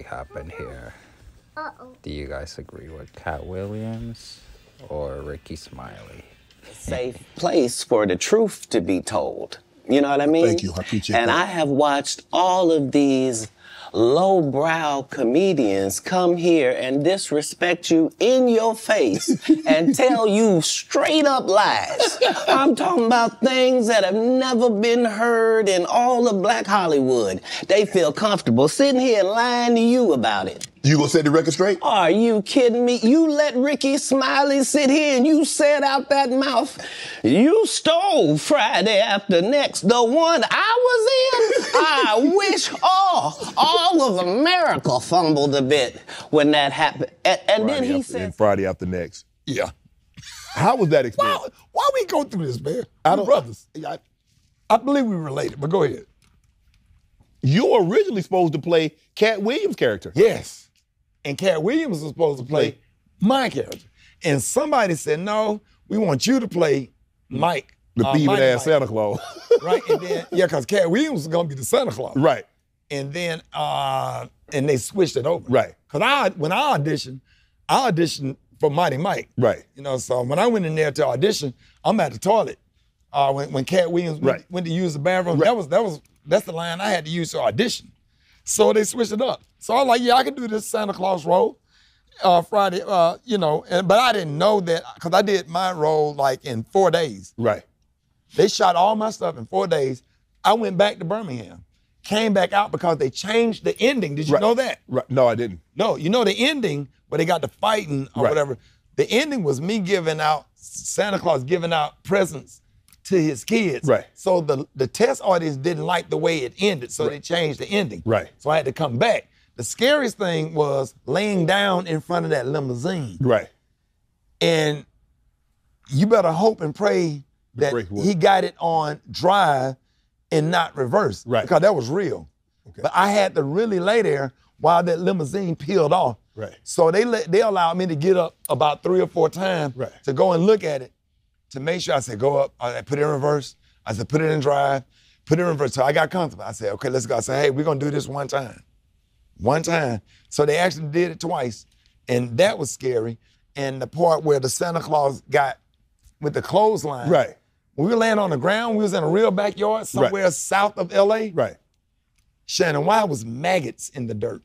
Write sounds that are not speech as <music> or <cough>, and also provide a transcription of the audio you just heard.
actually happened here. Uh-oh. Do you guys agree with Katt Williams or Rickey Smiley? safe place for the truth to be told. You know what I mean? Thank you. I appreciate and that. I have watched all of these lowbrow comedians come here and disrespect you in your face <laughs> and tell you straight up lies. I'm talking about things that have never been heard in all of Black Hollywood. They feel comfortable sitting here lying to you about it. You gonna set the record straight? Are you kidding me? You let Rickey Smiley sit here and you said out that mouth, you stole Friday after next, the one I was in. I <laughs> wish all, all of America fumbled a bit when that happened. And, and then he after- said, and Friday after next. Yeah. How was that experience? Why, why we go through this, man? I I don't- brothers. I, I believe we related, but go ahead. You were originally supposed to play Katt Williams' character. Yes. And Katt Williams was supposed to play my character. And somebody said, no, we want you to play Mike. The uh, thieving ass Mike." Santa Claus. <laughs> Right. And then, yeah, because Katt Williams was going to be the Santa Claus. right. And then, uh, and they switched it over. Right. Because I, when I auditioned, I auditioned for Money Mike. Right. You know, so when I went in there to audition, I'm at the toilet. Uh, when when Katt Williams Right. went to use the bathroom, that was that was that's the line I had to use to audition. So they switched it up. So I was like, yeah, I can do this Santa Claus role. Uh, Friday, uh, you know, and but I didn't know that because I did my role like in four days. Right. They shot all my stuff in four days. I went back to Birmingham, came back out because they changed the ending. Did you Right. know that? Right. No, I didn't. No, you know the ending where they got the fighting or Right. whatever. The ending was me giving out Santa Claus giving out presents to his kids. Right. So the the test audience didn't like the way it ended, so they changed the ending. Right. So I had to come back. The scariest thing was laying down in front of that limousine, Right. and you better hope and pray that he got it on drive and not reverse. Right. Because that was real. Okay. But I had to really lay there while that limousine peeled off. Right. So they let they allowed me to get up about three or four times Right. to go and look at it to make sure I said go up. I put it in reverse. I said put it in drive. Put it in reverse. So I got comfortable. I said okay, let's go. I said hey, we're gonna do this one time, one time. So they actually did it twice, and that was scary. And the part where the Santa Claus got with the clothesline. Right. When we were laying on the ground, we was in a real backyard somewhere south of LA. Right. Shannon, why was maggots in the dirt?